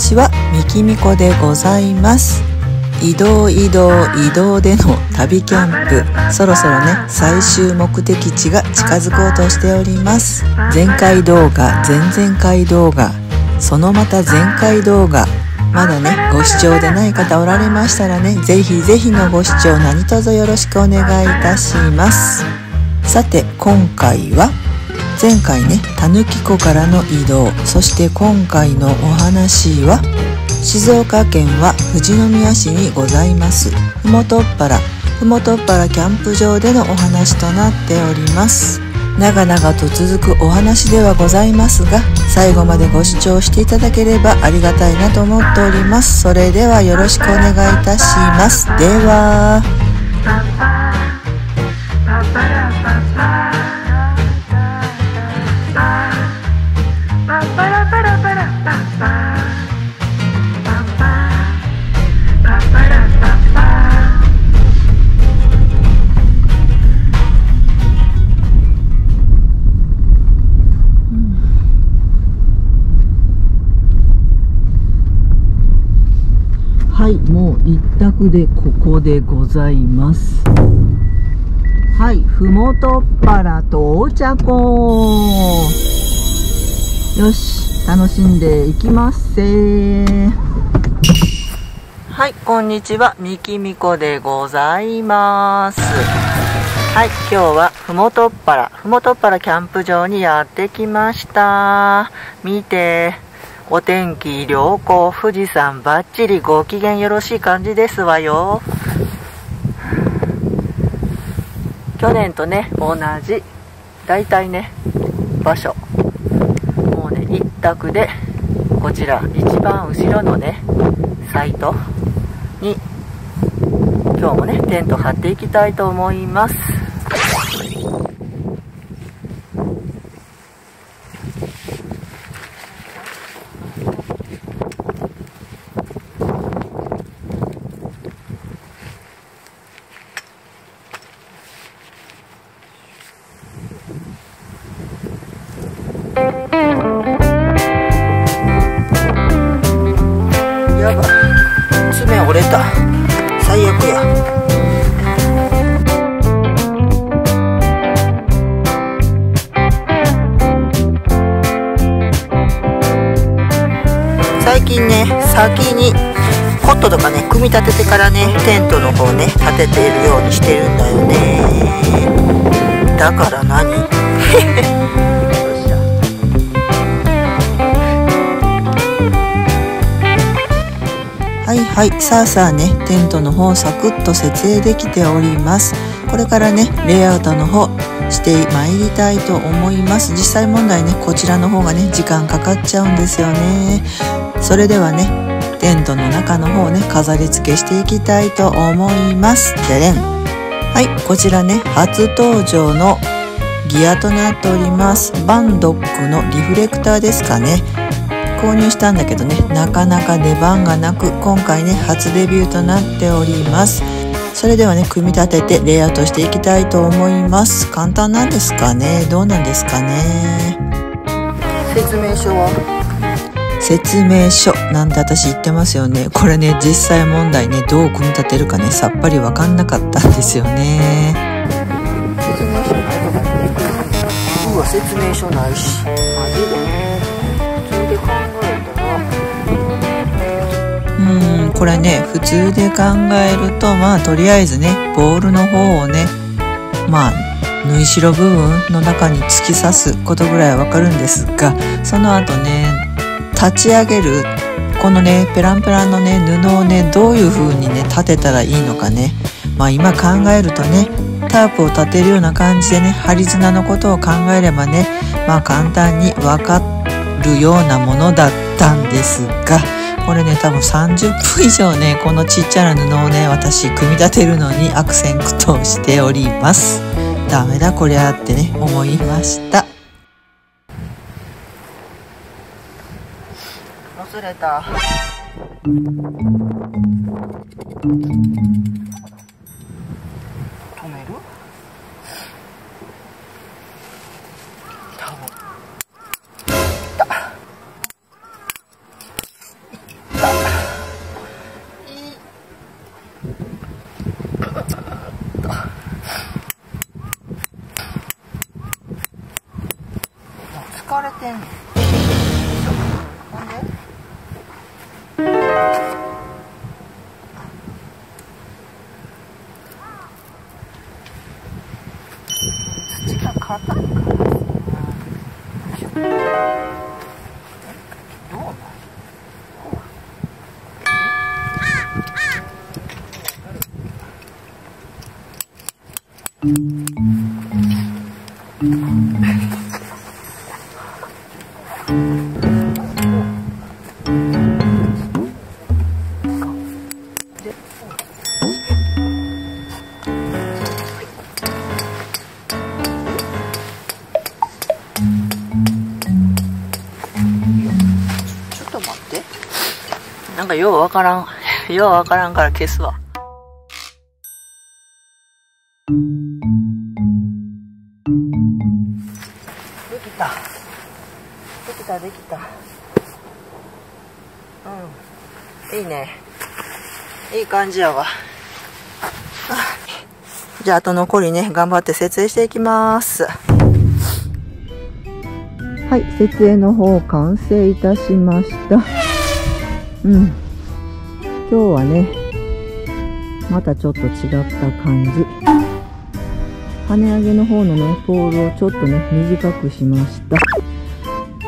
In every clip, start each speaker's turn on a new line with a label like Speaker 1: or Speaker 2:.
Speaker 1: ちはみきみこでございます。移動移動移動での旅キャンプ。そろそろね最終目的地が近づこうとしております。前回動画前々回動画。そのまた前回動画。まだねご視聴でない方おられましたらねぜひぜひのご視聴何卒よろしくお願いいたします。さて今回は前回ねたぬき湖からの移動。そして今回のお話は静岡県は富士宮市にございます。ふもとっぱら。ふもとっぱらキャンプ場でのお話となっております。長々と続くお話ではございますが最後までご視聴していただければありがたいなと思っております。それではよろしくお願いいたします。では。でここでございます。はいふもとっぱら到着よし楽しんでいきますせ。はいこんにちはみきみこでございます。はい今日はふもとっぱらふもとっぱらキャンプ場にやってきました。見て。お天気良好、富士山バッチリご機嫌よろしい感じですわよ。去年とね、同じ、大体ね、場所。もうね、一択で、こちら、一番後ろのね、サイトに、今日もね、テント張っていきたいと思います。とかね組み立ててからねテントの方ね立てているようにしてるんだよね。だから何？はいはいさあさあねテントの方サクッと設営できております。これからねレイアウトの方してまいりたいと思います。実際問題ねこちらの方がね時間かかっちゃうんですよね。それではねテントの中の方ね飾り付けしていきたいと思います。でれん。はいこちらね初登場のギアとなっております。バンドックのリフレクターですかね。購入したんだけどねなかなか出番がなく今回ね初デビューとなっております。それではね組み立ててレイアウトしていきたいと思います。簡単なんですかね？どうなんですかね？説明書は？説明書なんて私言ってますよね。これね実際問題ねどう組み立てるかねさっぱりわかんなかったんですよね。説明書ないとかうわ説明書ないし。マジで普通で考えたらうんこれね普通で考えるとまあとりあえずねボールの方をねまあ縫い代部分の中に突き刺すことぐらいはわかるんですがその後ね立ち上げるこのねペランペランのね布をねどういう風にね立てたらいいのかね。まあ今考えるとねタープを立てるような感じでね針綱のことを考えればねまあ簡単に分かるようなものだったんですがこれね多分30分以上ねこのちっちゃな布をね私組み立てるのに悪戦苦闘しております。ダメだこりゃってね思いました。忘れた。corporate. なんかようわからん。ようわからんから消すわ。できた。できた、できた。うん。いいね。いい感じやわ。は あじゃあ、あと残りね、頑張って設営していきます。はい、設営の方完成いたしました。うん。今日はね、またちょっと違った感じ。跳ね上げの方のね、ポールをちょっとね、短くしました。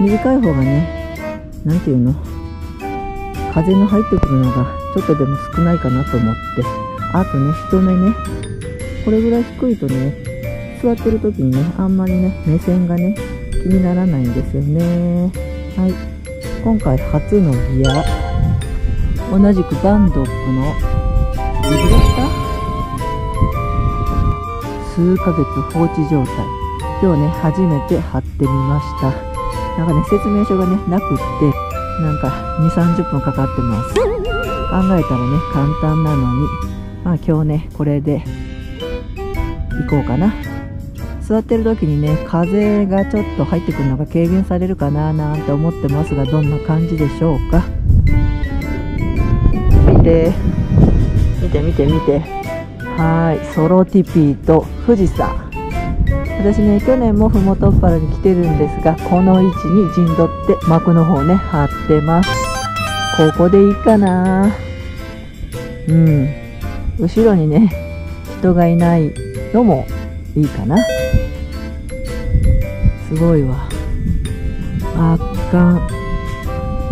Speaker 1: 短い方がね、なんていうの？風の入ってくるのがちょっとでも少ないかなと思って。あとね、人目ね、これぐらい低いとね、座ってる時にね、あんまりね、目線がね、気にならないんですよね。はい。今回初のギア。同じくバンドックのリブレッタ？数ヶ月放置状態。今日ね、初めて貼ってみました。なんかね、説明書がね、なくって、なんか2、30分かかってます。考えたらね、簡単なのに、まあ今日ね、これで行こうかな。座ってる時にね、風がちょっと入ってくるのが軽減されるかななんて思ってますが、どんな感じでしょうか？見て、見て見て見て。はい、ソロティピーと富士山。私ね、去年もふもとっぱらに来てるんですが、この位置に陣取って幕の方ね、張ってます。ここでいいかなうん。後ろにね、人がいないのもいいかな。すごいわ。圧巻。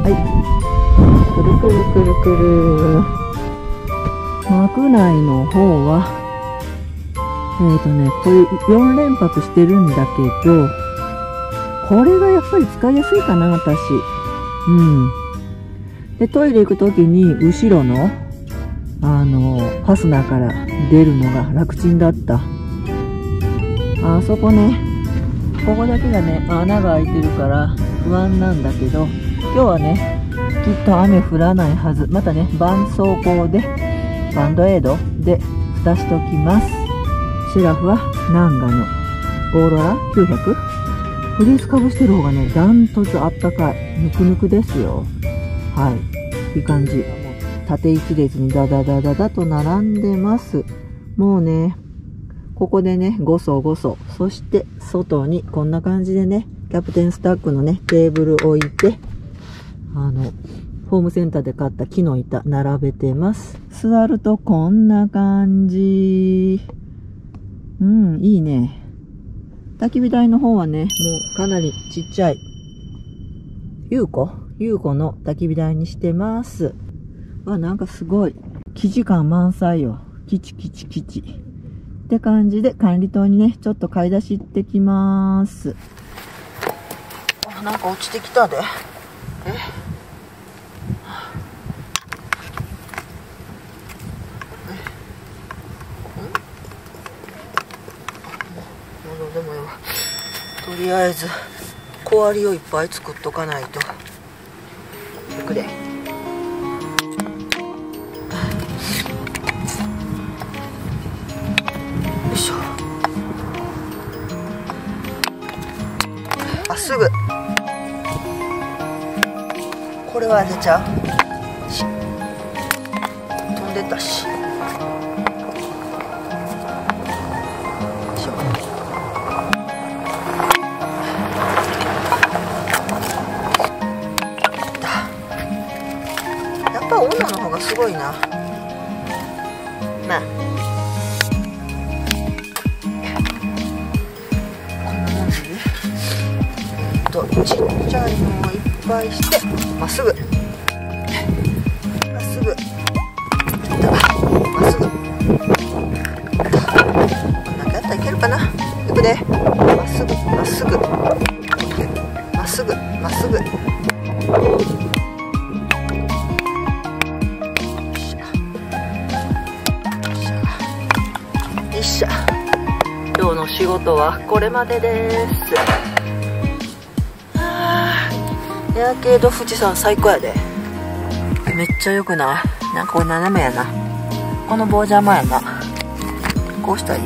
Speaker 1: はい。くるくるくるくる。幕内の方は、えーとね、これ4連泊してるんだけど、これがやっぱり使いやすいかな、私。うん。で、トイレ行くときに、後ろの、あの、ファスナーから出るのが楽ちんだった。あそこね、ここだけがね、穴が開いてるから不安なんだけど、今日はね、きっと雨降らないはず。またね、絆創膏で、バンドエイドで蓋しときます。シラフはナンガのオーロラ 900? フリースかぶしてる方がね、ダントツあったかい。ぬくぬくですよ。はい。いい感じ。縦一列にダダダダダと並んでます。もうね、ここでね、ごそごそ。そして、外にこんな感じでね、キャプテンスタックのね、テーブル置いて、あの、ホームセンターで買った木の板並べてます。座るとこんな感じ。うん、いいね。焚き火台の方はね、もうかなりちっちゃい。ゆうこゆうこの焚き火台にしてます。わ、なんかすごい。生地感満載よ。キチキチキチ。って感じで管理棟にね、ちょっと買い出し行ってきます。あ、なんか落ちてきたで。えものでもいいわとりあえず小割りをいっぱい作っとかないといくであすぐこれは出ちゃう？飛んでたし。やっぱ女の方がすごいな。まあ。とちっちゃいのをいっぱいしてまっすぐ。まっすぐ。まっすぐ。こんだけあったらいけるかな。いくで。まっすぐまっすぐ。まっすぐまっすぐ。しゃ。今日の仕事はこれまでです。やけど富士山最高やで。めっちゃ良くない？なんかこれ斜めやな。この棒邪魔やな。こうしたらいい？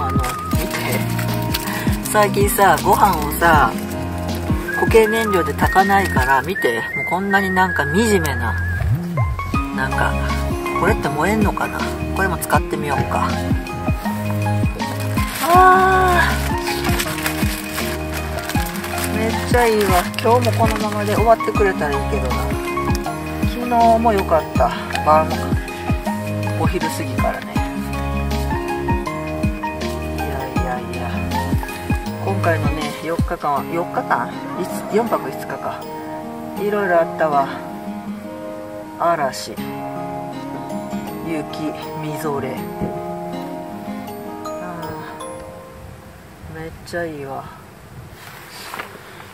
Speaker 1: あの見て。最近さご飯をさ固形燃料で炊かないから見て。もうこんなになんか惨めな。なんかこれって燃えんのかな？これも使ってみようか。めっちゃいいわ。今日もこのままで終わってくれたらいいけどな。昨日も良かった。晩お昼過ぎからね。いやいやいや。今回のね4日間は4日間？4泊5日か。いろいろあったわ。嵐。雪みぞれ。ちゃいいわ。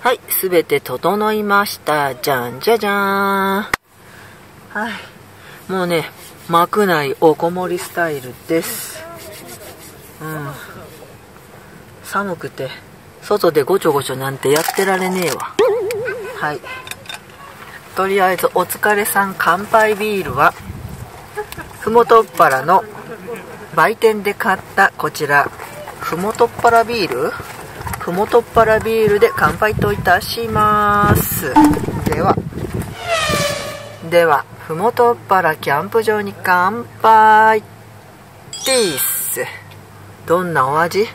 Speaker 1: はいすべて整いました。じゃんじゃじゃーん。はい。もうね幕内おこもりスタイルです。うん。寒くて外でごちょごちょなんてやってられねえわ。はい。とりあえずお疲れさん乾杯ビールは ふもとっぱらの売店で買ったこちらふもとっぱらビール？ふもとっぱらビールで乾杯といたします。では。ではふもとっぱらキャンプ場に乾杯。ですどんなお味？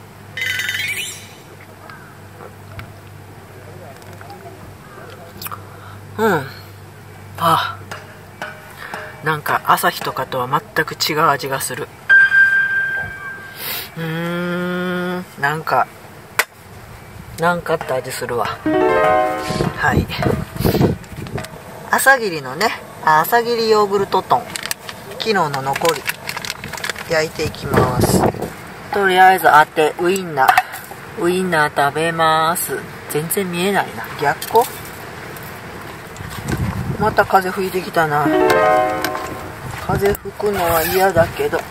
Speaker 1: うん。あ。なんか朝日とかとは全く違う味がする。うーん。なんかなんかって味するわ。はい。朝霧のね朝霧ヨーグルトトン。昨日の残り焼いていきます。とりあえず当てウインナー。ウインナー食べます。全然見えないな。逆光？また風吹いてきたな。風吹くのは嫌だけど。うん。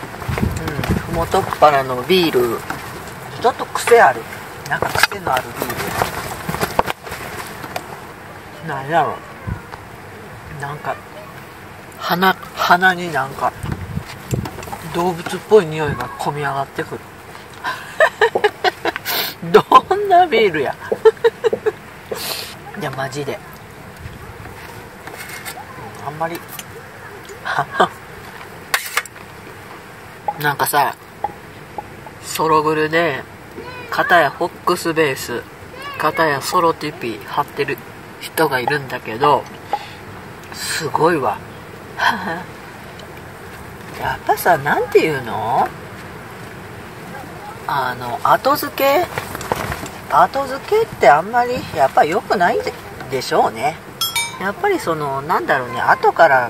Speaker 1: ふもとっぱらのビールちょっと癖ある。なんか癖のあるビール。何やろ。なんか鼻鼻になんか動物っぽい匂いが込み上がってくる。どんなビールや。いやマジで。あんまり。なんかさソログルで片やフォックスベース片やソロティピー貼ってる人がいるんだけどすごいわ。やっぱさ何て言うの？あの後付け？後付けってあんまりやっぱ良くないでしょうね。やっぱりそのなんだろうね後から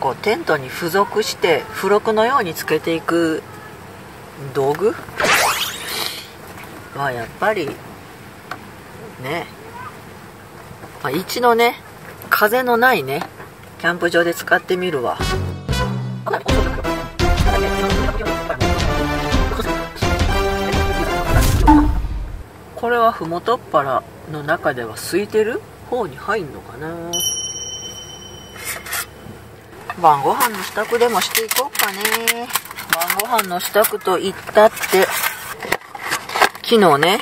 Speaker 1: こうテントに付属して付録のようにつけていく道具？はやっぱりね、まあ、一度ね風のないねキャンプ場で使ってみるわ。これはふもとっぱらの中では空いてる？方に入んのかな？晩ご飯の支度でもしていこうかね。晩ご飯の支度と言ったって。昨日ね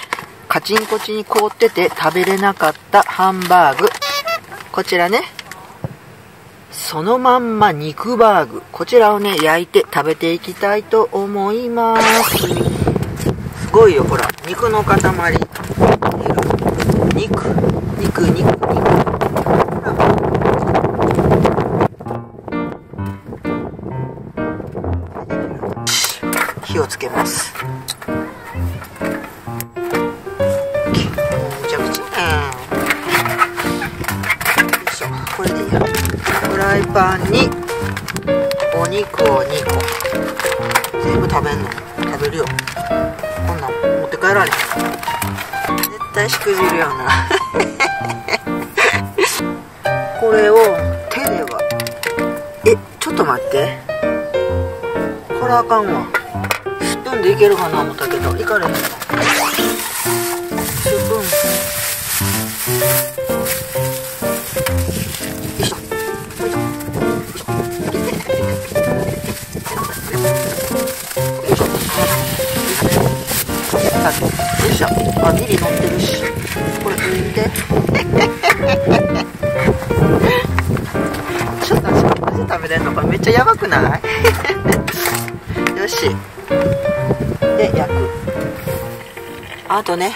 Speaker 1: カチンコチンに凍ってて食べれなかったハンバーグ。こちらねそのまんま肉バーグ。こちらをね焼いて食べていきたいと思います。すごいよほら。肉の塊。肉肉肉肉。パンにお肉を2個全部食べんの？食べるよ。こんなん持って帰られへん。絶対しくじるよな。これを手では。えちょっと待って。これあかんわ。スプーンでいけるかな思ったけど。いかれへんの？しょあミリ乗ってるし。これ拭いて。ちょっと待って何食べれんのか。めっちゃやばくない？よし。で焼く。あとね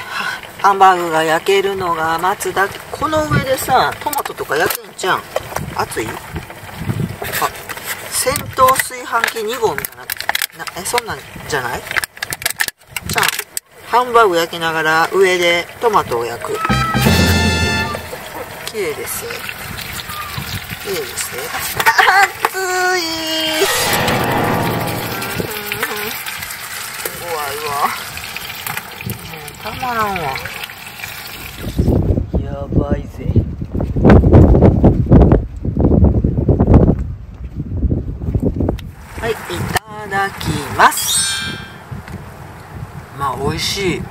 Speaker 1: ハンバーグが焼けるのが待つだけ。この上でさトマトとか焼けんじゃん。熱い？あ戦闘炊飯器2号みたいな。なえそんなんじゃない？ハンバーグ焼きながら上でトマトを焼く。綺麗ですよ綺麗ですね。熱い。怖いわ。もうたまらんわ。やばいぜ。はいいただきますまあ美味しい。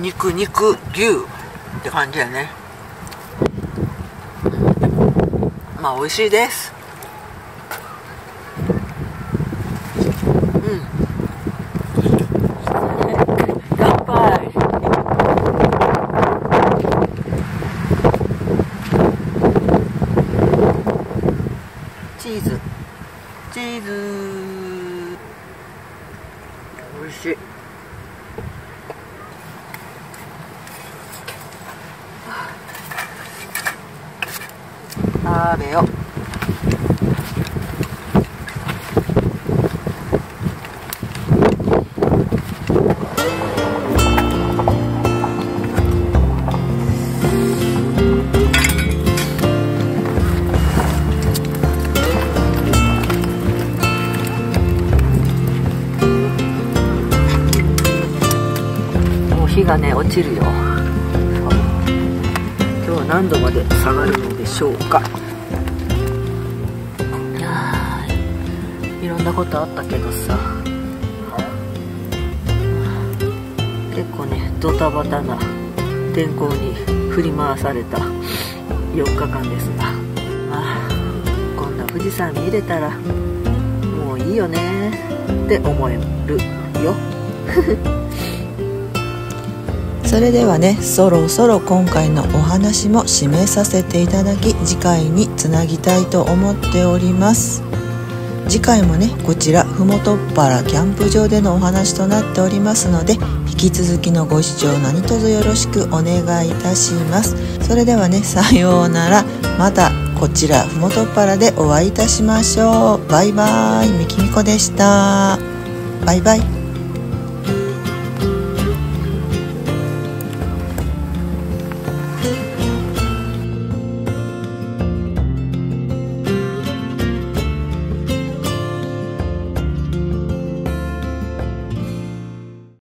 Speaker 1: 肉肉牛。って感じやね。まあ美味しいです。うん。乾杯チーズ。チーズ。美味しい。食べようもう日がね落ちるよ。今日は何度まで下がるのでしょうか。んなことあったけどさ。結構ねドタバタな天候に振り回された4日間ですがまあこんな富士山見れたらもういいよね。って思えるよ。それではねそろそろ今回のお話も締めさせていただき次回につなぎたいと思っております。次回もねこちらふもとっぱらキャンプ場でのお話となっておりますので引き続きのご視聴何卒よろしくお願いいたします。それではねさようなら。またこちらふもとっぱらでお会いいたしましょう。バイバイみきみこでした。バイバイ。